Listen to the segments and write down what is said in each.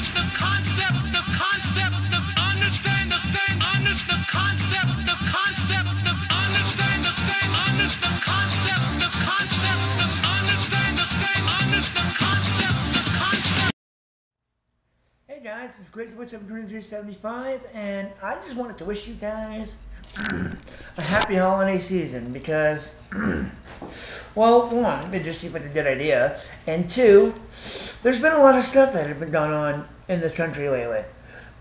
understand the concept, the concept, the understand the thing, understand the concept, the concept, the understand the thing, understand the concept, the concept, the understand the thing, understand the concept, the concept. Hey guys, it's Grace Boy 72375, and I just wanted to wish you guys a happy holiday season because, well, one, it just seems like a good idea, and two, there's been a lot of stuff that has been going on in this country lately.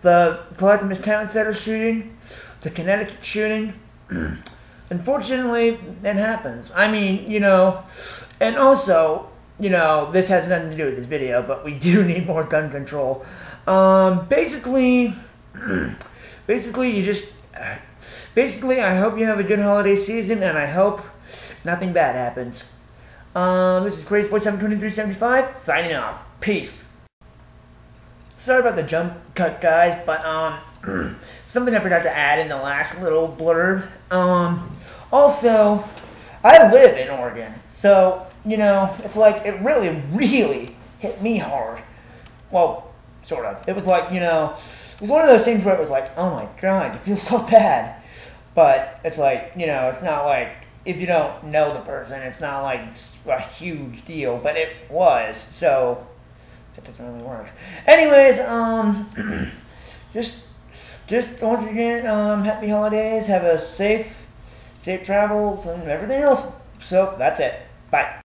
The Clackamas Town Center shooting, the Connecticut shooting. Unfortunately, it happens. I mean, you know, and also, you know, this has nothing to do with this video, but we do need more gun control. Um, basically, basically, you just, basically, I hope you have a good holiday season, and I hope nothing bad happens. Um, this is Crazy Boy 72375 signing off. Peace. Sorry about the jump cut, guys, but um, something I forgot to add in the last little blurb. Um, also, I live in Oregon, so you know it's like it really, really hit me hard. Well, sort of. It was like you know, it was one of those things where it was like, oh my god, you feel so bad, but it's like you know, it's not like if you don't know the person, it's not like a huge deal, but it was. So that doesn't really work. Anyways, um, just just once again, um, happy holidays. Have a safe, safe travels and everything else. So that's it. Bye.